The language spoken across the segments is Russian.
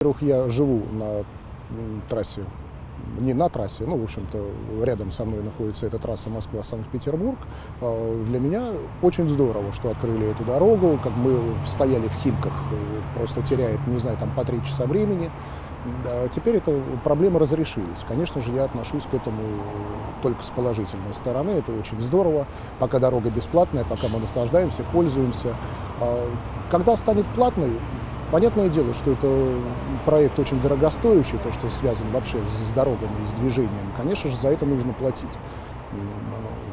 Во-первых, я живу на трассе, не на трассе, ну, в общем-то, рядом со мной находится эта трасса Москва-Санкт-Петербург. А, Для меня очень здорово, что открыли эту дорогу, как мы стояли в Химках, э, просто теряет, не знаю, там по три часа времени. Теперь эта проблемы разрешились. Конечно же, я отношусь к этому только с положительной стороны. Это очень здорово. Пока дорога бесплатная, пока мы наслаждаемся, пользуемся. А Когда станет платной, понятное дело, что это проект очень дорогостоящий, то, что связан вообще с дорогами и с движением. Конечно же, за это нужно платить.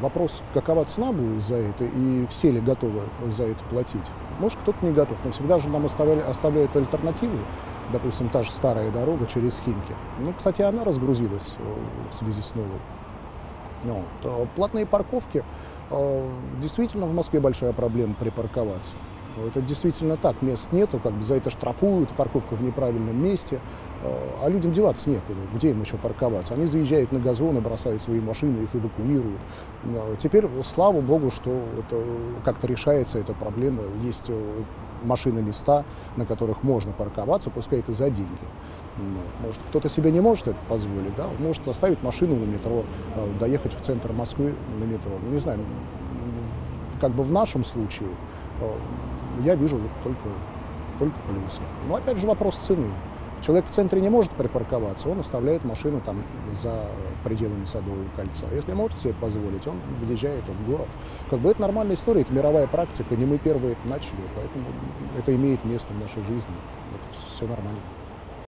Вопрос, какова цена будет за это и все ли готовы за это платить. Может, кто-то не готов, но всегда же нам оставляют альтернативу. Допустим, та же старая дорога через Химки. Ну, кстати, она разгрузилась э, в связи с новой. Вот. Платные парковки. э, Действительно, в Москве большая проблема припарковаться. Это действительно так, мест нету, как бы за это штрафуют, парковка в неправильном месте, э, а людям деваться некуда, где им еще парковаться. Они заезжают на газоны, бросают свои машины, их эвакуируют. Э, Теперь, слава богу, что вот, э, как-то решается эта проблема, есть э, машины, места, на которых можно парковаться, пускай это за деньги. Ну, Может, кто-то себе не может это позволить, да? Может оставить машину на метро, э, доехать в центр Москвы на метро. Ну, Не знаю, как бы в нашем случае я вижу вот только, только плюсы. Но опять же вопрос цены. Человек в центре не может припарковаться, он оставляет машину там за пределами Садового кольца. Если может себе позволить, он въезжает в город. Как бы это нормальная история, это мировая практика, не мы первые это начали, поэтому это имеет место в нашей жизни. Это все нормально.